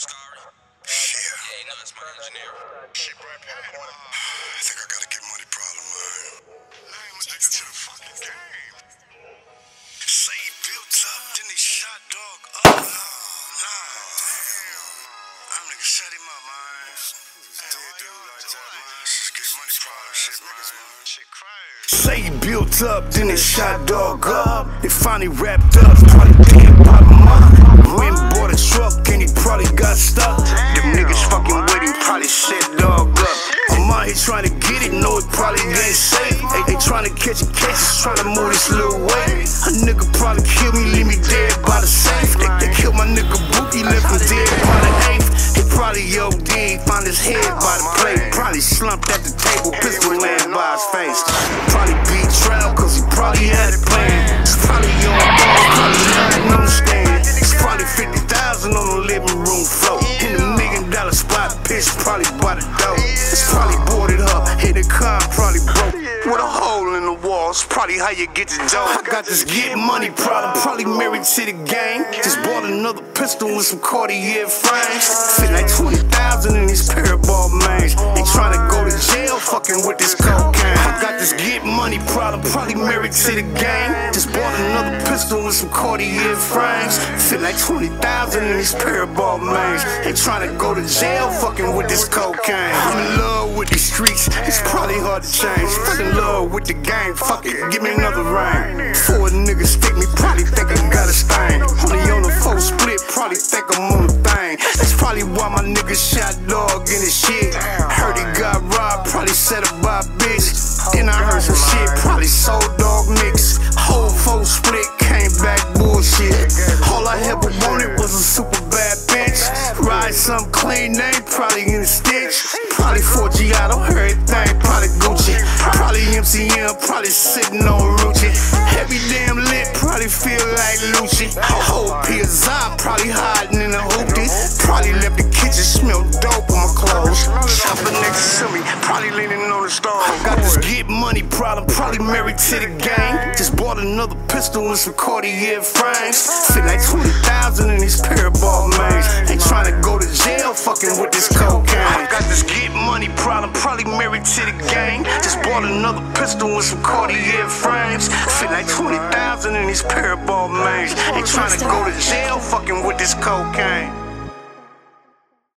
Scary? Shit. Yeah, it's my engineer. Shit, Brad Pitt. I think I got a get money problem, man. I'm addicted to the fucking game. Say he built up, then he shot dog up. Oh, nah. Damn. I'm nigga set him up, man. Dead dude like that, man. This is get money problem shit, man. Say he built up, then they shot dog up. They finally wrapped up, probably dead by the month. Went bought a truck and he probably got stuck. Them niggas fucking with him, probably set dog up. I'm out here trying to get it, know it probably ain't safe. They, they trying to catch a case, trying to move this little way. A nigga probably kill me, leave me dead by the safe. They, they killed my nigga Bookie, left him dead OD, found his head by the plate. Probably slumped at the table, pistol laying by his face. Probably beat trial, cause he probably had it planned. It's probably on ball, probably lying on the stand. It's probably 50,000 on the living room floor. In a million dollar spot, pitch probably by the door. It's probably boarded up, hit the car, probably broke. With a it's probably how you get the dough. I got this get money problem, probably married to the game. Just bought another pistol with some Cartier frames. Fit like 20,000 in these Balmains. They trying to go to jail, fucking with this cocaine. I got this get money problem, probably married to the game. Just bought another pistol with some Cartier frames. Fit like 20,000 in these Balmains. They trying to go to jail, fucking with this cocaine. Streets, it's probably hard to change. Fuck in love with the game, fuck it, give me another ring. Four niggas stick me, probably think I got a stain. Only on the full split, probably think I'm on the thing. That's probably why my nigga shot dog in his shit. Some clean name, probably in a stitch. Probably 4 Giotto, everything, probably Gucci. Probably MCM, probably sitting on probably feel like Lucci. Whole PSI, probably hiding in a hoopty. Probably left the kitchen, smell dope on my clothes. Chopper next to me, probably leaning on the stove. Got this get money problem, probably married to the game. Just bought another pistol with some Cartier frames. Fit like 20,000 in these pair of Balmains. Ain't trying to go to jail, fucking with this cocaine. I got this get money problem, probably married to the game. Bought another pistol with some Cartier frames. Fit like 20,000 in these Balmains. Ain't trying to go to jail, fucking with this cocaine.